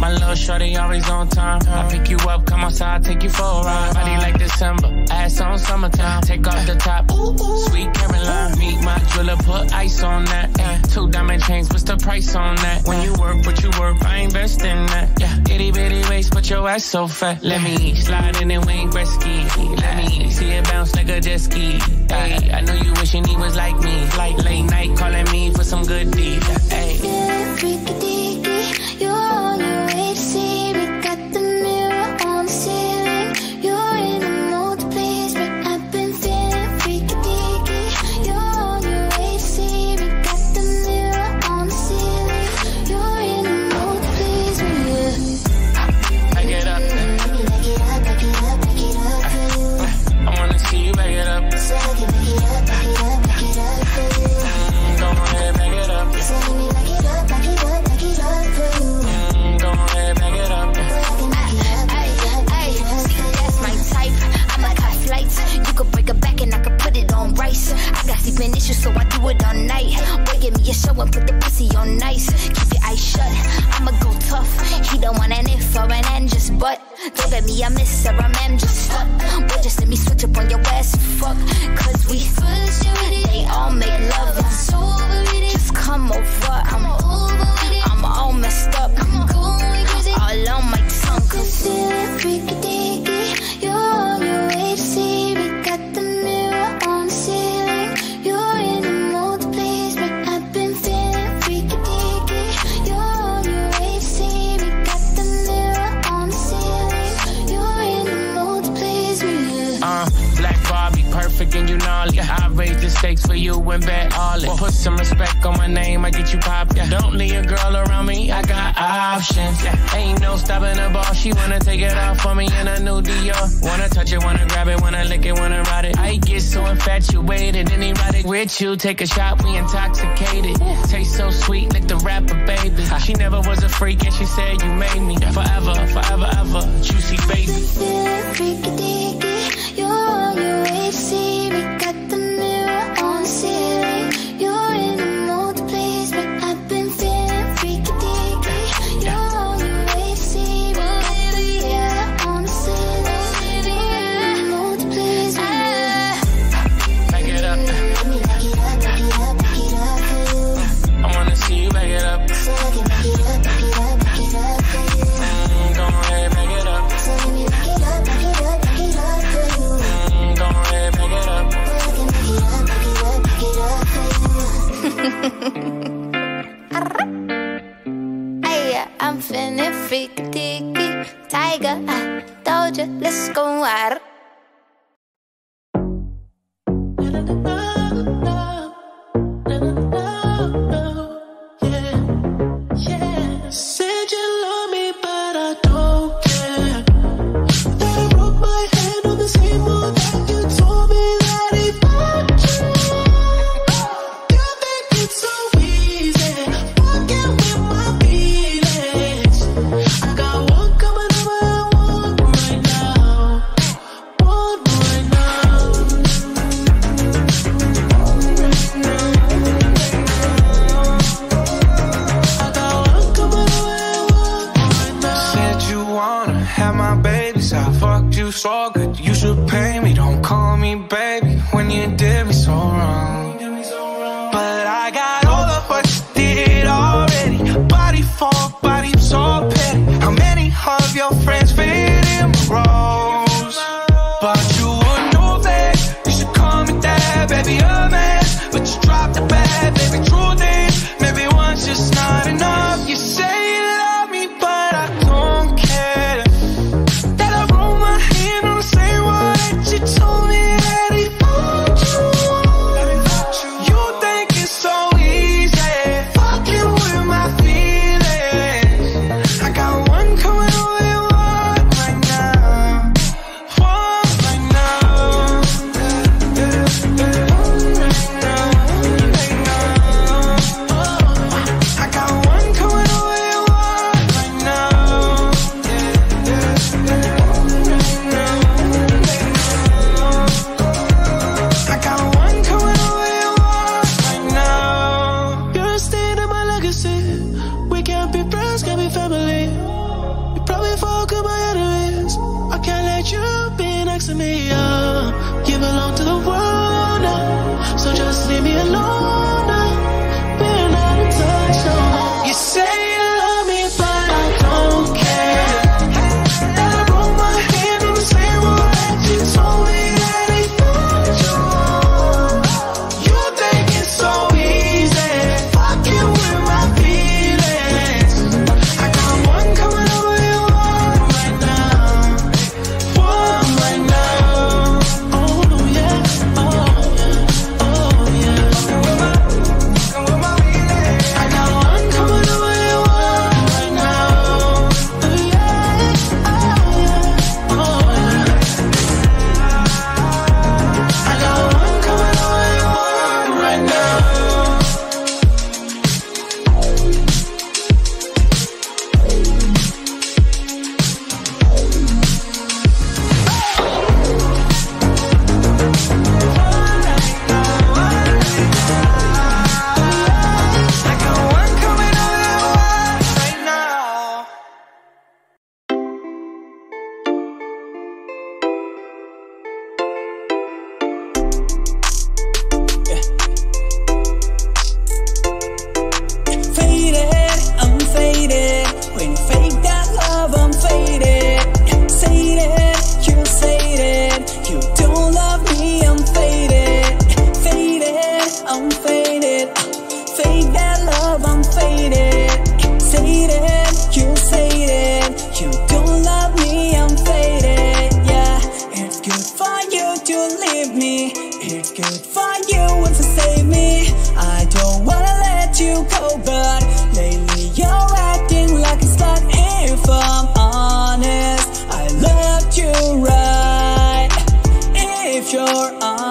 My little shorty always on time. I pick you up, come outside, take you for a ride. Body like December, ass on summertime. Take off the top, sweet Caroline. Meet my jeweler, put ice on that. Two diamond chains, what's the price on that? When you work, what you work, I invest in that. Yeah, itty bitty waist, but your ass so fat. Let me slide in and Wayne Gretzky. Let me see it bounce like a jet ski. Ay, I know you wishing he was like me. Like late night calling me for some good deeds. Ay, mistakes for you and back all it. Put some respect on my name, I get you popped. Yeah. Don't leave a girl around me, I got options. Yeah. Ain't no stopping the ball, she wanna take it off for me in a new Dior. Wanna touch it, wanna grab it, wanna lick it, wanna ride it. I get so infatuated, and erotic with you. Take a shot, we intoxicated. Taste so sweet, like the rapper, baby. She never was a freak, and she said you made me. Forever, forever, ever, juicy baby. Freaky, deaky. you're, you you so good, you should pay. You right. If you're honest,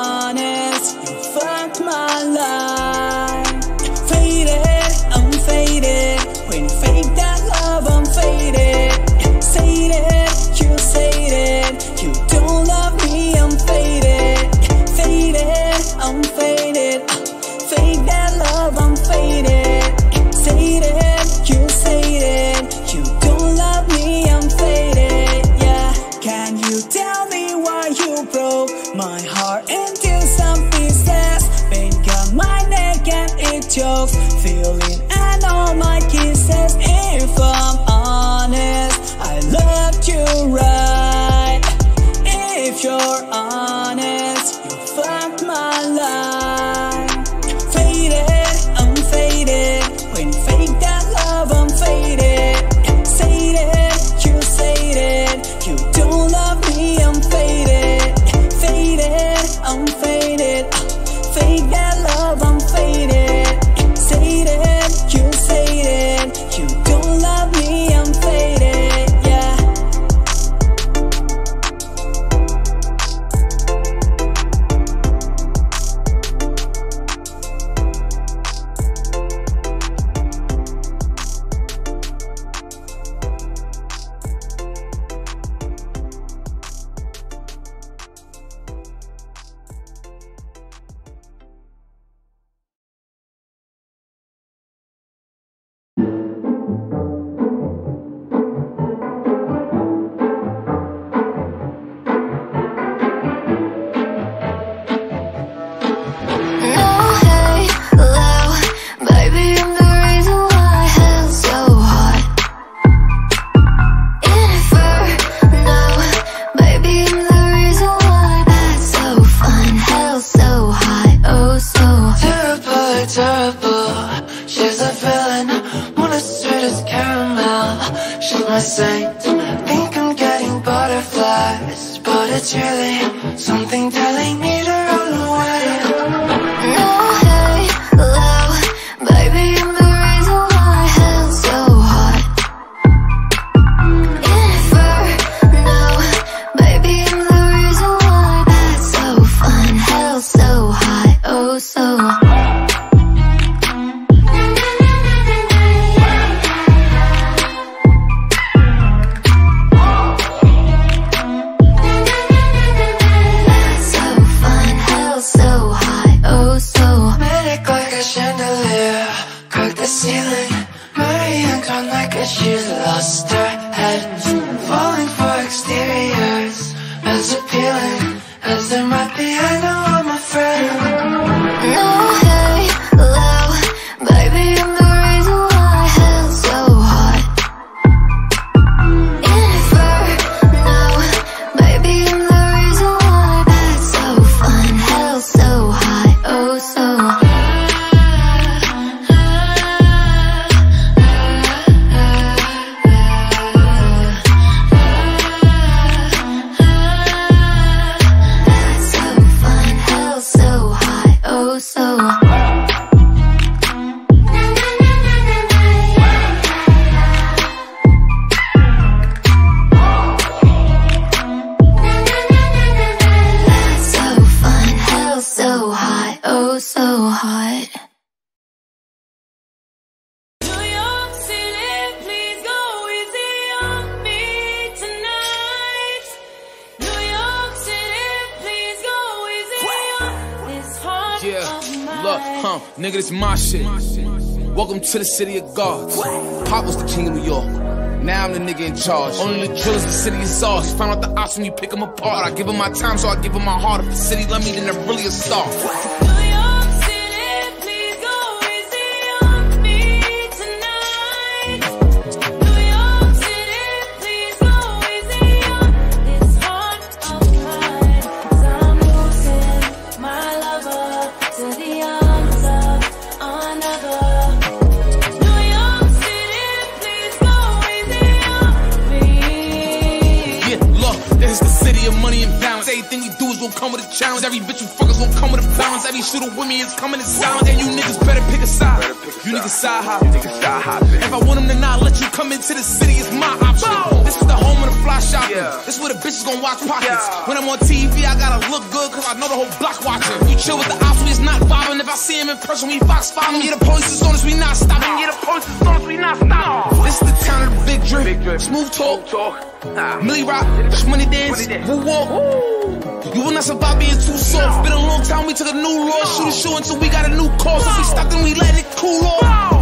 nigga, this my shit. Welcome to the city of gods. Pop was the king of New York. Now I'm the nigga in charge. Only the drillers, the city is ours. Found out the ops when you pick them apart. I give them my time, so I give them my heart. If the city love me, then they're really a star. Everything we do is gonna come with a challenge. Every bitch you fuck is gonna come with a balance. Every shooter with me is coming in silence. And you niggas better pick a side. You niggas side hop. If I want them to not let you come into the city, it's my option. This is the home of the fly shopping. This is where the bitches gonna watch pockets. When I'm on TV, I gotta look good, cause I know the whole block watching. You chill with the ops, we is not vibing. If I see him in person, we fox five. Yeah, the police as soon as we not stopping. Yeah, the police as soon as we not stopping. This is the town of the big drip. Smooth talk. talk Millie Rock, money dance, woo walk. You will not survive being too soft. Been a long time, we took a new law. Shoot a shoe until we got a new course. If we stop, then we let it cool off.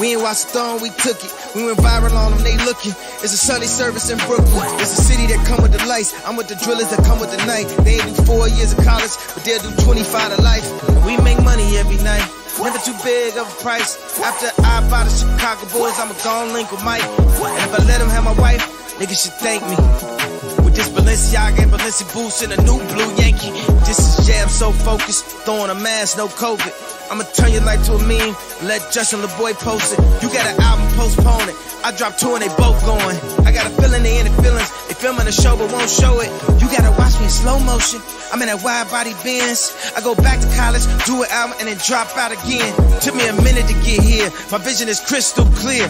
We ain't watched Stone, we took it. We went viral on them, they looking. It's a Sunday service in Brooklyn. It's a city that come with the lights. I'm with the drillers that come with the night. They ain't do four years of college, but they'll do 25 to life. We make money every night. Never too big of a price. After I buy the Chicago Bulls, I'ma go link with Mike. And if I let him have my wife, niggas should thank me. With this Balenciaga and Balenci boots and a new blue Yankee. This is jam so focused, throwing a mask, no COVID. I'ma turn your life to a meme, let Justin Laboy post it. You got an album, postpone it. I dropped two and they both going. I got a feeling they in the feelings. They filming the show but won't show it. You gotta watch me in slow motion. I'm in that wide body Benz. I go back to college, do an album, and then drop out again. Took me a minute to get here. My vision is crystal clear.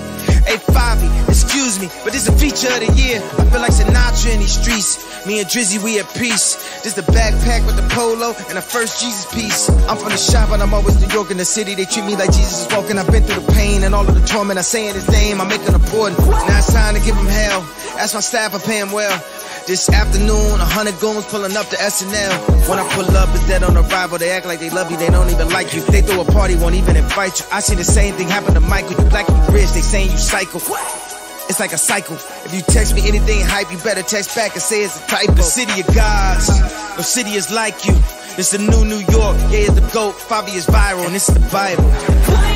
Hey, Fivi, excuse me, but this a feature of the year. I feel like Sinatra in these streets. Me and Drizzy, we at peace. This the backpack with the polo and the first Jesus piece. I'm from the shop, but I'm always New York in the city. They treat me like Jesus is walking. I've been through the pain and all of the torment. I saying his name, I'm making a point. Now it's time to give him hell. Ask my staff, I pay him well. This afternoon, a hundred goons pulling up to SNL. When I pull up, it's dead on arrival. They act like they love you, they don't even like you. They throw a party, won't even invite you. I see the same thing happen to Michael. You black, you rich, they saying you psycho. It's like a cycle. If you text me anything hype, you better text back and say it's a typo. The city of gods, no city is like you. This the new New York, yeah, it's the GOAT. Fivi is viral, and is the Bible.